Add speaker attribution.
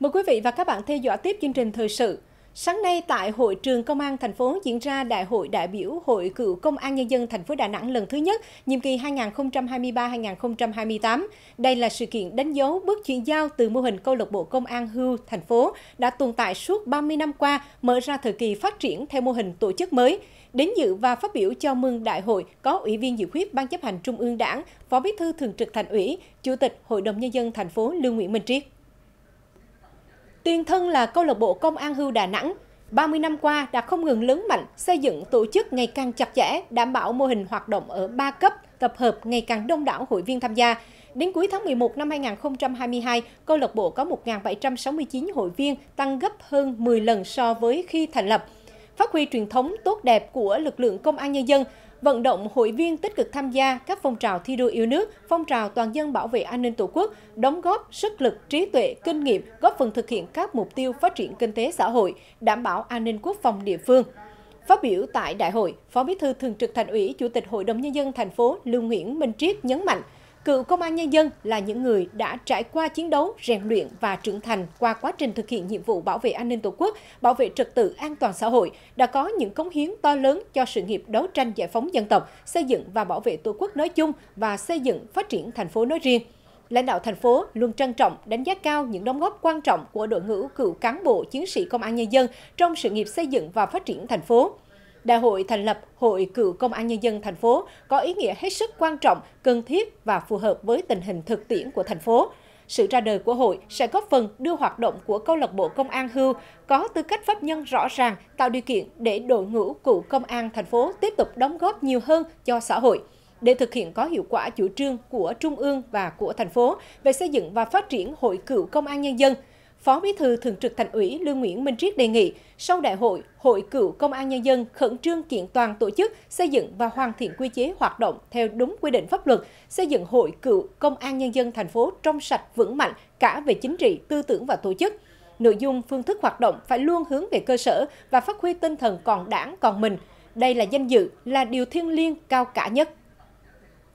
Speaker 1: Mời quý vị và các bạn theo dõi tiếp chương trình thời sự. Sáng nay tại hội trường công an thành phố diễn ra Đại hội đại biểu Hội cựu Công an Nhân dân thành phố Đà Nẵng lần thứ nhất, nhiệm kỳ 2023-2028. Đây là sự kiện đánh dấu bước chuyển giao từ mô hình câu lạc bộ công an hưu thành phố đã tồn tại suốt 30 năm qua, mở ra thời kỳ phát triển theo mô hình tổ chức mới. Đến dự và phát biểu chào mừng đại hội có Ủy viên dự khuyết Ban chấp hành Trung ương Đảng, Phó Bí thư Thường trực Thành ủy, Chủ tịch Hội đồng Nhân dân thành phố Lưu Nguyễn Minh Triết. Tiền thân là câu lạc bộ Công an hưu Đà Nẵng, 30 năm qua đã không ngừng lớn mạnh, xây dựng tổ chức ngày càng chặt chẽ, đảm bảo mô hình hoạt động ở 3 cấp, tập hợp ngày càng đông đảo hội viên tham gia. Đến cuối tháng 11 năm 2022, câu lạc bộ có 1.769 hội viên, tăng gấp hơn 10 lần so với khi thành lập. Phát huy truyền thống tốt đẹp của lực lượng công an nhân dân, vận động hội viên tích cực tham gia các phong trào thi đua yêu nước, phong trào toàn dân bảo vệ an ninh Tổ quốc, đóng góp sức lực, trí tuệ, kinh nghiệm, góp phần thực hiện các mục tiêu phát triển kinh tế xã hội, đảm bảo an ninh quốc phòng địa phương. Phát biểu tại đại hội, Phó Bí thư Thường trực Thành ủy, Chủ tịch Hội đồng nhân dân thành phố Lưu Nguyễn Minh Triết nhấn mạnh, Cựu công an nhân dân là những người đã trải qua chiến đấu, rèn luyện và trưởng thành qua quá trình thực hiện nhiệm vụ bảo vệ an ninh Tổ quốc, bảo vệ trật tự an toàn xã hội, đã có những cống hiến to lớn cho sự nghiệp đấu tranh giải phóng dân tộc, xây dựng và bảo vệ Tổ quốc nói chung và xây dựng phát triển thành phố nói riêng. Lãnh đạo thành phố luôn trân trọng, đánh giá cao những đóng góp quan trọng của đội ngũ cựu cán bộ chiến sĩ công an nhân dân trong sự nghiệp xây dựng và phát triển thành phố. Đại hội thành lập Hội Cựu Công an Nhân dân thành phố có ý nghĩa hết sức quan trọng, cần thiết và phù hợp với tình hình thực tiễn của thành phố. Sự ra đời của hội sẽ góp phần đưa hoạt động của câu lạc bộ công an hưu có tư cách pháp nhân rõ ràng, tạo điều kiện để đội ngũ cựu công an thành phố tiếp tục đóng góp nhiều hơn cho xã hội để thực hiện có hiệu quả chủ trương của Trung ương và của thành phố về xây dựng và phát triển Hội Cựu Công an Nhân dân – Phó Bí thư Thường trực Thành ủy Lương Nguyễn Minh Triết đề nghị sau đại hội, Hội Cựu Công an Nhân dân khẩn trương kiện toàn tổ chức, xây dựng và hoàn thiện quy chế hoạt động theo đúng quy định pháp luật, xây dựng Hội Cựu Công an Nhân dân thành phố trong sạch vững mạnh cả về chính trị, tư tưởng và tổ chức. Nội dung, phương thức hoạt động phải luôn hướng về cơ sở và phát huy tinh thần còn đảng còn mình. Đây là danh dự, là điều thiêng liêng cao cả nhất.